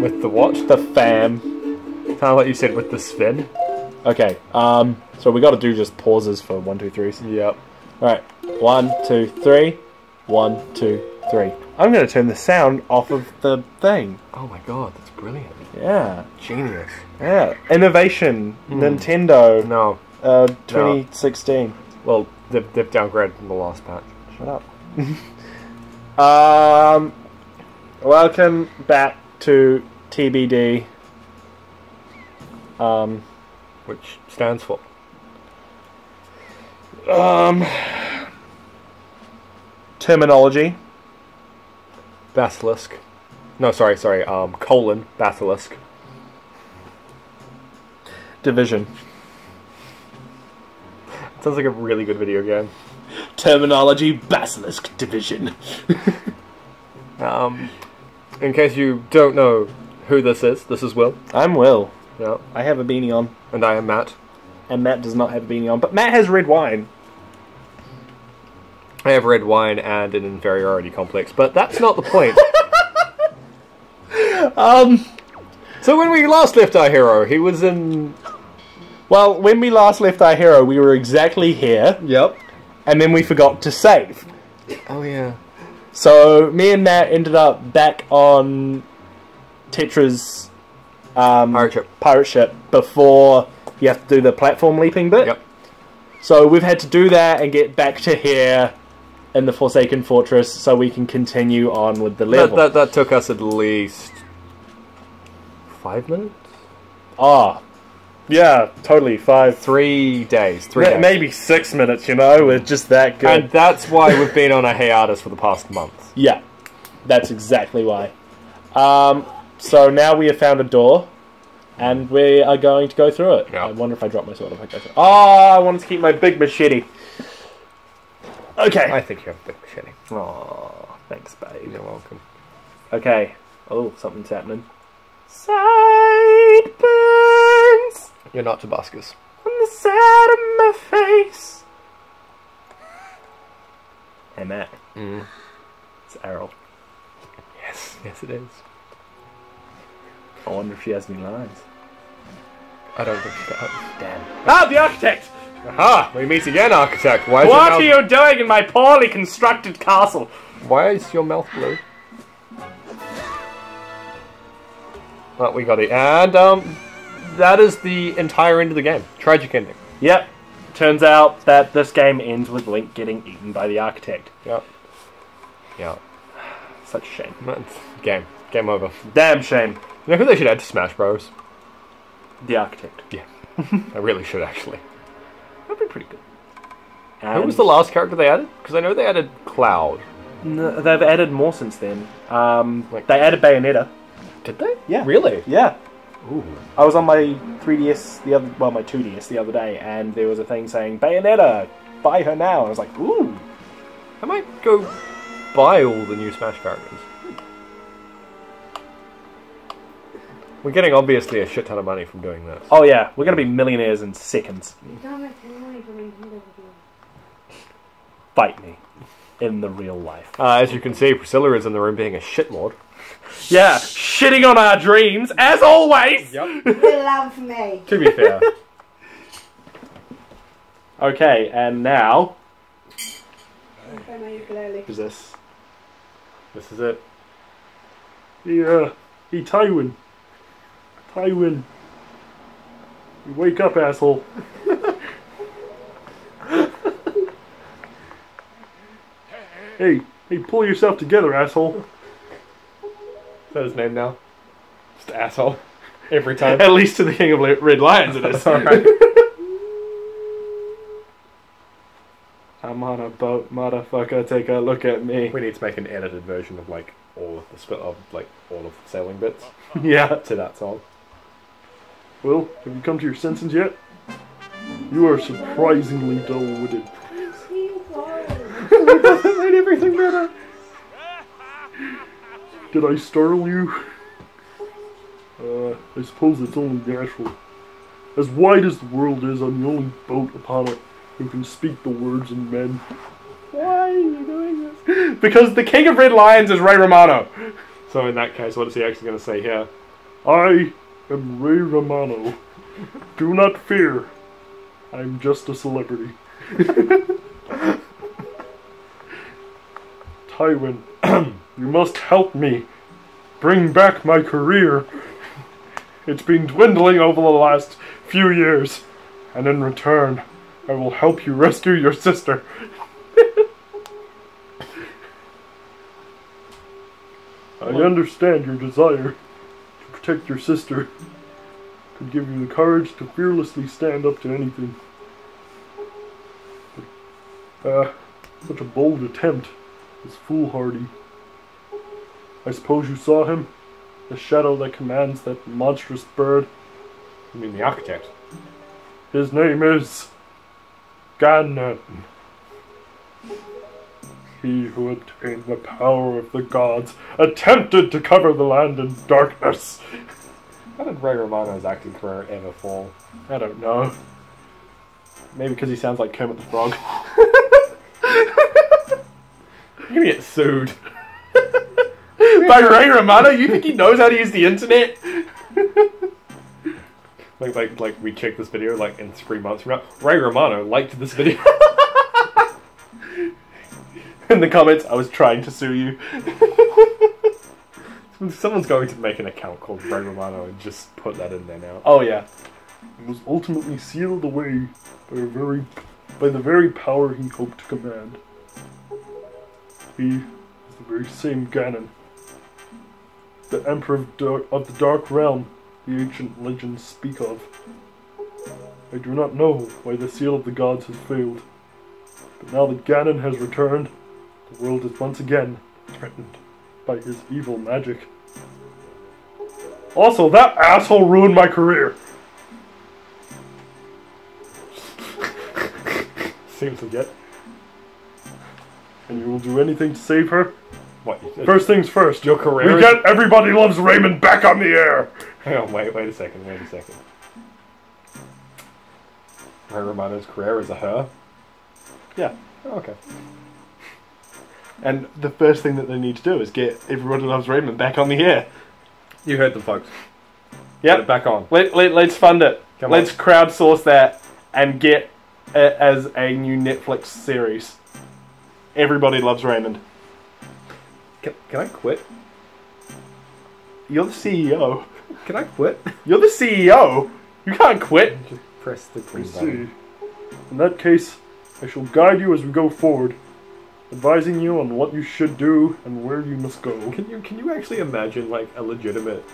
With the what? The fam. Kind of like you said with the spin. Okay, um, so we got to do just pauses for one, two, threes. Yep. Alright, one, two, three. One, two, three. I'm going to turn the sound off of the thing. Oh my god, that's brilliant. Yeah, Genius. yeah. Innovation, Nintendo, No. uh, 2016. Well, they've, they've downgraded from the last patch. Shut up. um, welcome back to TBD. Um, Which stands for. um, terminology. Basilisk. No, sorry, sorry. Um, colon basilisk. Division. Sounds like a really good video game. Terminology Basilisk Division. Um, in case you don't know who this is, this is Will. I'm Will. Yeah, I have a beanie on, and I am Matt. and Matt does not have a beanie on, but Matt has red wine. I have red wine and an inferiority complex, but that's not the point. Um, so when we last left our hero, he was in. well, when we last left our hero, we were exactly here, Yep. and then we forgot to save. Oh yeah. So me and Matt ended up back on Tetra's um, Pirate ship. pirate ship before you have to do the platform leaping bit. Yep. So we've had to do that and get back to here in the Forsaken Fortress so we can continue on with the That, level. that that took us at least five minutes, Ah, yeah, totally. Five, three days, three Ma- days. maybe six minutes. You know, we're just that good. And that's why we've been on a hiatus for the past month. yeah, that's exactly why. Um, so now we have found a door, and we are going to go through it. Yeah. I wonder if I drop my sword if I go through. Oh, I wanted to keep my big machete. Okay. I think you have a big machete. Oh, thanks, babe. You're welcome. Okay. Oh, something's happening. Sideburns You're not Tabascus. on the side of my face. Hey, Matt. Mm. It's Errol. Yes, yes it is. I wonder if she has any lines. I don't think that. Damn. Ah, the architect! Aha! We meet again, architect. Why is What are you doing in my poorly constructed castle? Why is your mouth blue? Well, we got it. And, um, that is the entire end of the game. Tragic ending. Yep. Turns out that this game ends with Link getting eaten by the architect. Yep. Yeah. Such a shame. That's- Game. Game over. Damn shame. You know who they should add to Smash Bros? The architect. Yeah. I really should, actually. That'd be pretty good. Who was the last character they added? Because I know they added Cloud. No, they've added more since then. Um, Like- they added Bayonetta. Did they? Yeah. Really? Yeah. Ooh. I was on my 3DS the other, well, my 2DS the other day, and there was a thing saying Bayonetta, buy her now. And I was like, ooh. I might go buy all the new Smash characters. We're getting obviously a shit ton of money from doing this. Oh yeah, we're gonna be millionaires in seconds. Don't make any money from Nintendo video. Fight me in the real life. Uh, as you can see, Priscilla is in the room being a shitlord. Yeah, shitting on our dreams as always. Yep. You love me. to be fair. Okay, and now I know ukulele. is this? this is it. Yeah, he Tywin. Tywin. You wake up, asshole. hey, hey, pull yourself together, asshole. Is that his name now? Just asshole. Every time. At least to the King of Li- Red Lions, it is. Alright. I'm on a boat, motherfucker. Take a look at me. we need to make an edited version of like all of the spit of like all of the sailing bits yeah. to that song. Will, have you come to your senses yet? You are surprisingly dull-witted. That made everything better. Did I startle you? Uh, I suppose it's only natural. As wide as the world is, I'm the only boat upon it who can speak the words of men. Why are you doing this? Because the King of Red Lions is Ray Romano. So in that case, what is he actually going to say here? I am Ray Romano. Do not fear. I'm just a celebrity. Tywin, you must help me. Bring back my career. It's been dwindling over the last few years, and in return, I will help you rescue your sister. I understand your desire to protect your sister, Could give you the courage to fearlessly stand up to anything. Uh, such a bold attempt is foolhardy. I suppose you saw him? The shadow that commands that monstrous bird. You mean the architect? His name is Ganon. He who obtained the power of the gods attempted to cover the land in darkness. How did Ray Romano's acting career ever fall? I don't know. Maybe because he sounds like Kermit the Frog. You're gonna get sued. By Ray Romano? You think he knows how to use the internet? like, like, like, we check this video like in three months from now. Ray Romano liked this video. In the comments, I was trying to sue you. Someone's going to make an account called Ray Romano and just put that in there now. Oh yeah. It was ultimately sealed away by a very by the very power he hoped to command. He is the very same Ganon. The Emperor of, of the Dark Realm the ancient legends speak of. I do not know why the seal of the gods has failed. But now that Ganon has returned, the world is once again threatened by his evil magic. Also, that asshole ruined my career. Seems legit. And you will do anything to save her? What? First things first. Your career We get Everybody Loves Raymond back on the air. Hang on, wait, wait a second, wait a second. Ray Romano's career is a her? Yeah. Oh, okay. And the first thing that they need to do is get Everybody Loves Raymond back on the air. You heard them, folks. Get it Yep. back on. Let, let, let's fund it. Come on. let's crowdsource that and get it as a new Netflix series. Everybody Loves Raymond. Can, can I quit? You're the CEO. Can I quit? You're the CEO. You can't quit. Just press the green button. In that case, I shall guide you as we go forward, advising you on what you should do and where you must go. Can you can you actually imagine like a legitimate?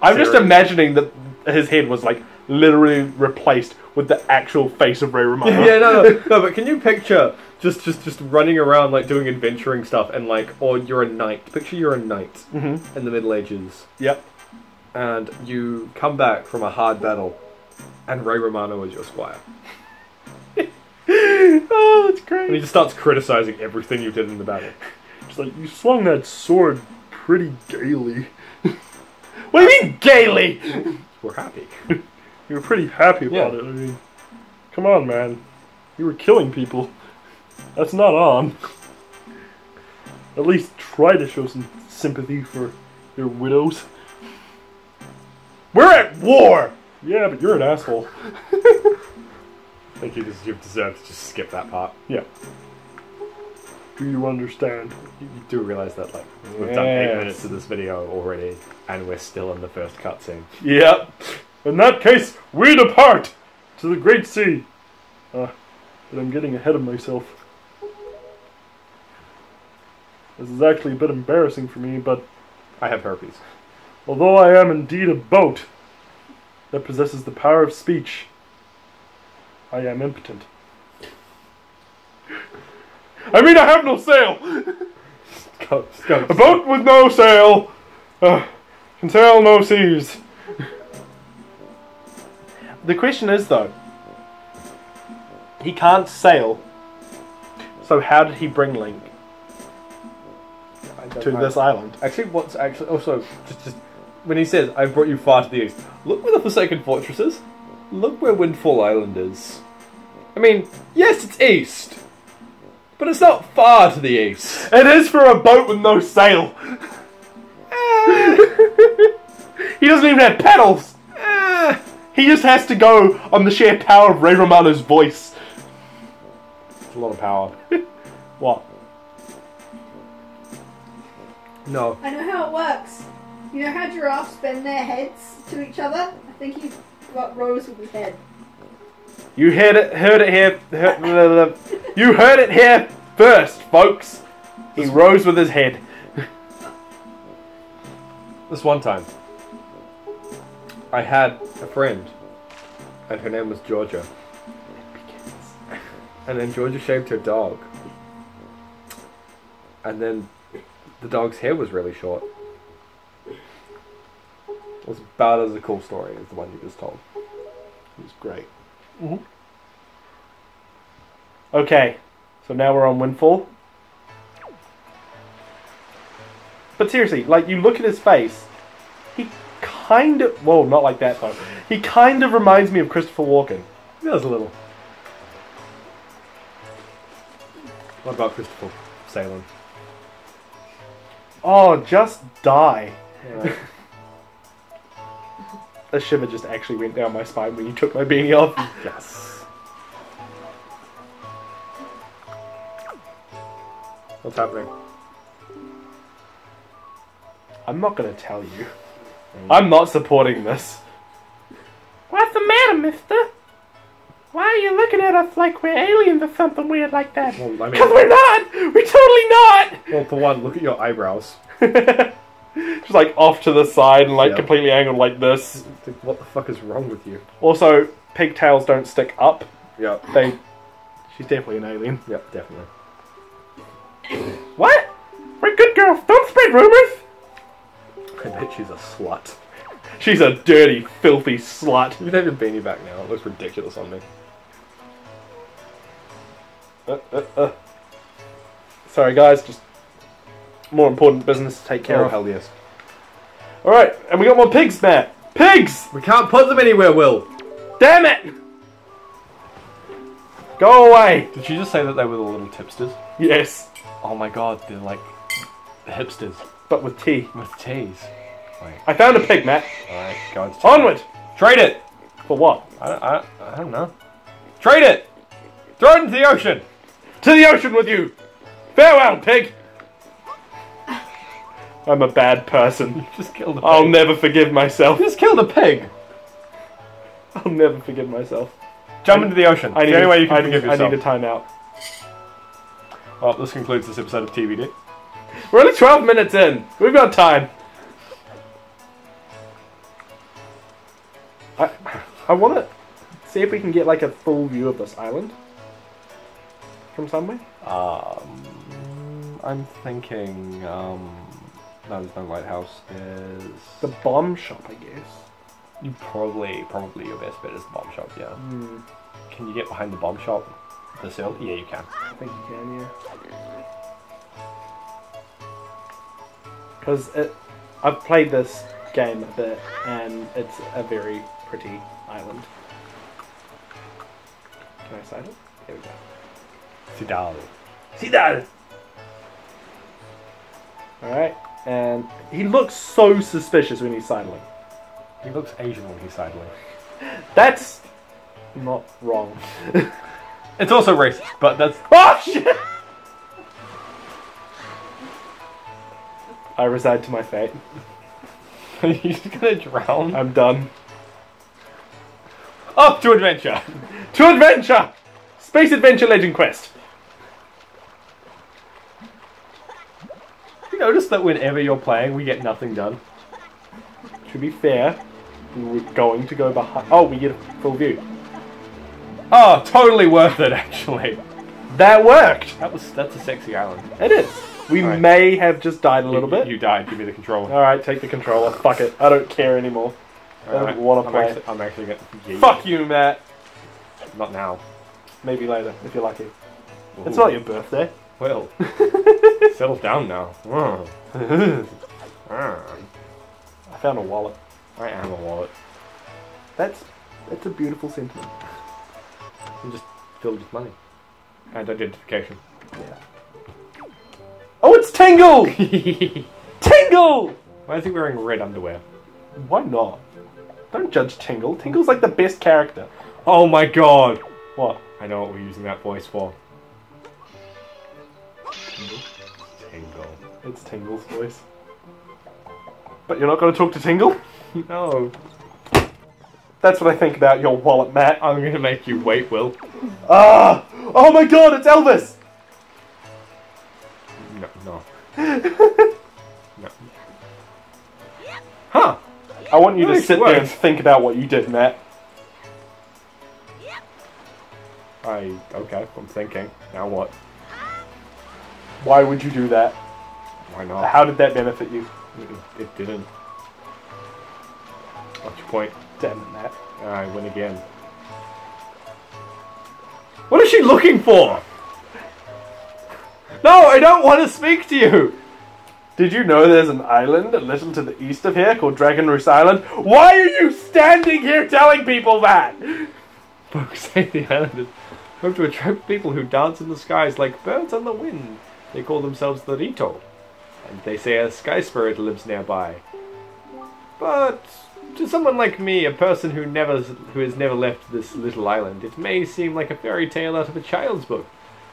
I'm just imagining that his head was like literally replaced with the actual face of Ray Romano. yeah, no, no, no. But can you picture just just just running around like doing adventuring stuff and like, or you're a knight. Picture you're a knight hmm in the Middle Ages, Yep. and you come back from a hard battle, and Ray Romano is your squire, oh, that's great. and he just starts criticizing everything you did in the battle. It's like you swung that sword pretty gaily. what do you mean gaily? We're happy. You were pretty happy about Yeah. it. I mean, come on, man. You were killing people. That's not on. At least try to show some sympathy for your widows. We're at war. Yeah, but you're an asshole. I think you you deserve to just skip that part. Yeah. Do you understand? You, you do realize that like we've done eight minutes of this video already, and we're still in the first cutscene. Yep. In that case, we depart to the great sea. Uh, but I'm getting ahead of myself. This is actually a bit embarrassing for me, but I have herpes. although I am indeed a boat that possesses the power of speech, I am impotent. I mean, I have no sail! A boat with no sail! Uh, can sail no seas. The question is, though, he can't sail. So how did he bring Link to know. this island? Actually, what's actually also just just when he says, "I've brought you far to the east," look where the Forsaken Fortress is. Look where Windfall Island is. I mean, yes, it's east, but it's not far to the east. It is for a boat with no sail. he doesn't even have pedals. Eh, He just has to go on the sheer power of Ray Romano's voice. it's a lot of power. What? No. I know how it works. You know how giraffes bend their heads to each other? I think he's got Rose with his head. You heard it, heard it here. Heard, you heard it here first, folks. He rose with his head. This one time, I had a friend, and her name was Georgia. And then Georgia shaved her dog. And then the dog's hair was really short. It was about as a cool story as the one you just told. It was great. Mm-hmm. Okay, so now we're on Windfall. But seriously, like you look at his face, he kind of well, not like that though. He kind of reminds me of Christopher Walken. That was a little. What about Christopher Salem? Oh, just die. Right. A shiver just actually went down my spine when you took my beanie off. yes. What's happening? I'm not gonna tell you. Mm. I'm not supporting this. What's the matter, mister? Why are you looking at us like we're aliens or something weird like that? Well, I Because mean, we're not! We're totally not! well, for one, look at your eyebrows. Just like off to the side and like Yeah. completely angled like this. What the fuck is wrong with you? Also, pigtails don't stick up. Yeah. They. She's definitely an alien. Yep, definitely. What? We're good girls. Don't spread rumors. I bet she's a slut. She's a dirty, filthy slut. You can have your beanie back now. It looks ridiculous on me. Uh, uh, uh. Sorry, guys. Just more important business to take care Oh, of. hell yes. All right, and we got more pigs, Matt. Pigs! We can't put them anywhere, Will! Damn it! Go away. Did you just say that they were the little tipsters? Yes, Oh my god, they're like hipsters but with tea. with teas. Wait, I found a pig, Matt. alright, go on. Onward. Trade it! For what? I I, I don't know. Trade it! Throw it into the ocean! To the ocean with you. Farewell, pig. I'm a bad person. Just killed a pig. I'll never forgive myself. just killed a pig! I'll never forgive myself. Jump into the ocean. I need, the only way you can I, forgive need, I need a timeout. Well, this concludes this episode of TBD. We're only 12 minutes in. We've got time. I, I want to see if we can get like a full view of this island from somewhere. Um, I'm thinking, um, no, there's no lighthouse. There's The bomb shop, I guess. you probably, probably your best bet is the bomb shop. Yeah. Hmm, Can you get behind the bomb shop? The sill? Yeah, you can. I think you can, yeah. Because it, I've played this game a bit, and it's a very pretty island. Can I cite it? There we go. Sidal. Sidal. Alright, and he looks so suspicious when he's sidling. He looks Asian when he's sidling. That's not wrong. It's also racist, but that's oh shit! I reside to my fate. He's gonna drown. I'm done. Up to adventure. To adventure! Space Adventure Legend Quest. You notice that whenever you're playing, we get nothing done. To be fair, we were going to go behind. Oh, we get a full view. Oh, totally worth it, actually. That worked! That was that's a sexy island. It is. We Alright. may have just died a little You- bit. You died. Give me the controller. Alright, take the controller. Fuck it. I don't care anymore. I don't Alright, wanna I'm play. Actually, I'm actually gonna. Fuck you, Matt. Not now. Maybe later, if you're lucky. It's not your birthday. Well, settle down now. Mm. Mm. I found a wallet. I am a wallet. That's that's a beautiful sentiment. I'm just filled with money and identification. Yeah. Oh, it's Tingle! Tingle Why is he wearing red underwear? Why not? Don't judge Tingle. Tingle's like the best character. Oh my god! What? I know what we're using that voice for. Tingle. It's Tingle's voice. But you're not going to talk to Tingle? No. That's what I think about your wallet, Matt. I'm gonna make you wait, Will. Ah! Oh my god, it's Elvis! No, no. no. Huh! I want you to Nice sit there and think about what you did, Matt. I. Okay, I'm thinking. Now what? Why would you do that? Why not? How did that benefit you? It, didn't. What's your point? Damn it, Matt. I win again. What is she looking for? No, I don't want to speak to you! Did you know there's an island a little to the east of here called Dragon Roost Island? Why are you standing here telling people that? Folks say the islanders hope to attract people who dance in the skies like birds on the wind. They call themselves the Rito, and they say a sky spirit lives nearby. But to someone like me, a person who never who has never left this little island, it may seem like a fairy tale out of a child's book.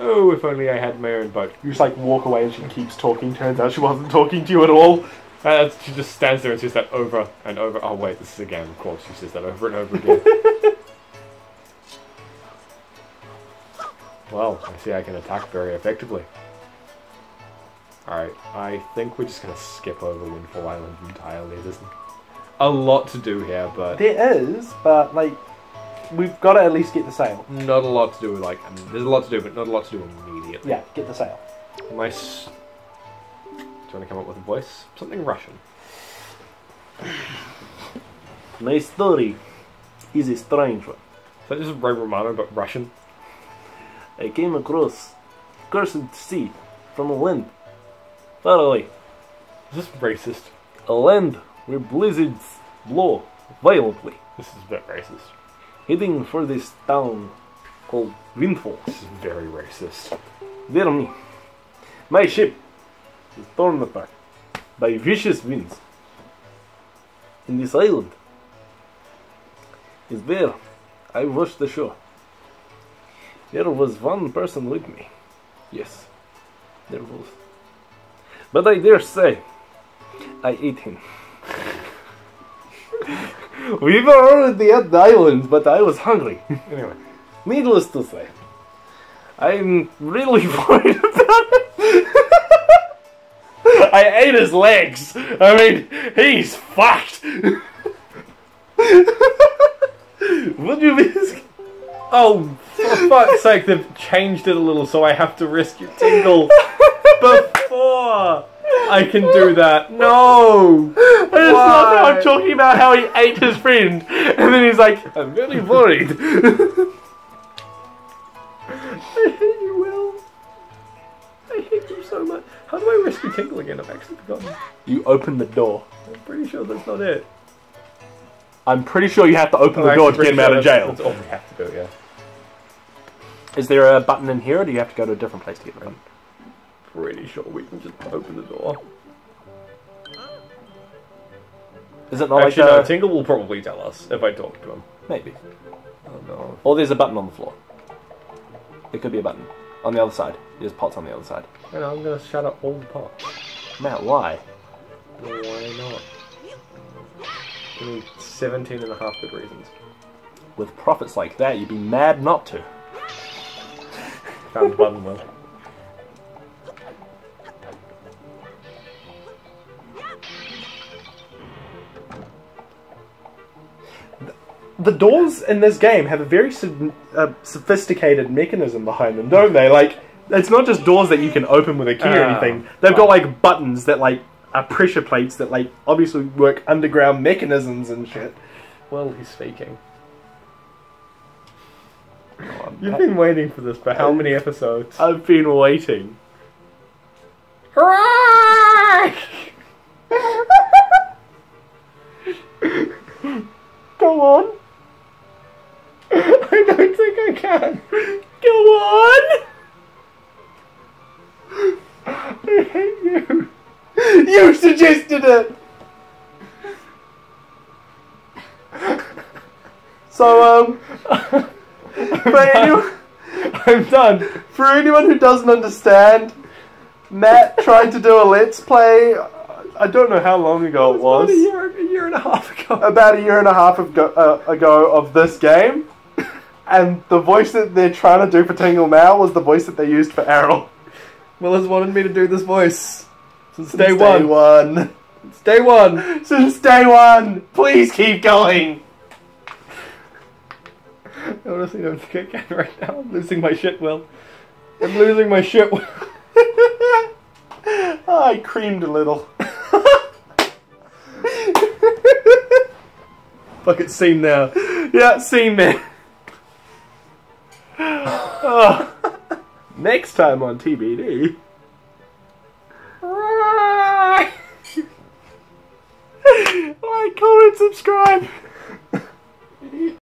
Oh, if only I had my own boat. You just like walk away and she keeps talking. Turns out she wasn't talking to you at all. Uh, she just stands there and says that over and over. Oh wait, this is again. Of course, she says that over and over again. well, I see I can attack very effectively. Alright, I think we're just gonna skip over Windfall Island entirely. There's a lot to do here, but There is, but like, we've got to at least get the sail. not a lot to do. Like, I mean, there's a lot to do, but not a lot to do immediately. Yeah, get the sail. S- do you want to come up with a voice? Something Russian. My story is a strange one. Is that just Ray Romano, but Russian? I came across cursed sea from a land far away. Is this racist? A land where blizzards blow violently. This is a bit racist. Heading for this town called Windfall. This is very racist. Dear me, my ship is torn apart by vicious winds. In this island is where I washed ashore. There was one person with me. Yes, there was. But I dare say, I ate him. we were already at the island, but I was hungry. anyway, needless to say, I'm really worried about it. I ate his legs. I mean, he's fucked. what do you mean? Oh, for fuck's sake, they've changed it a little so I have to rescue Tingle I can do that. No! I just love how I'm talking about how he ate his friend, and then he's like, I'm really worried. I hate you, Will. I hate you so much. How do I rescue Tingle again? I've actually forgotten. you open the door. I'm pretty sure that's not it. I'm pretty sure you have to open the I'm door to get him pretty out of jail. That's, that's all we have to do, yeah. Is there a button in here, or do you have to go to a different place to get the button? Pretty sure we can just open the door. Is it not Actually, like no, a... Tingle will probably tell us if I talk to him. Maybe. Oh no. Or there's a button on the floor. There could be a button. On the other side. There's pots on the other side. And I'm gonna shut up all the pots. Matt, why? Why not? Give me 17 and a half good reasons. With profits like that, you'd be mad not to. Found the button The doors in this game have a very uh, sophisticated mechanism behind them, don't they? Like, it's not just doors that you can open with a key or Ah, anything. They've got like buttons that like are pressure plates that like obviously work underground mechanisms and shit. Well, he's speaking. Oh, You've been waiting for this for how many episodes? I've been waiting. Hooray! Go on. For, anyone, I'm done. for anyone who doesn't understand, Matt tried to do a let's play. I don't know how long ago it was. About a year, a year and a half ago. about a year and a half ago, uh, ago of this game, and the voice that they're trying to do for Tingle now was the voice that they used for Errol. Will has wanted me to do this voice since day Since one. Day one. It's day one. Since day one. Please keep going. I honestly don't think I can right now. I'm losing my shit, Will. I'm losing my shit, Will. Ah, I creamed a little. Fuck it, scene now. Yeah, scene man. Oh. Next time on TBD. like, comment, subscribe.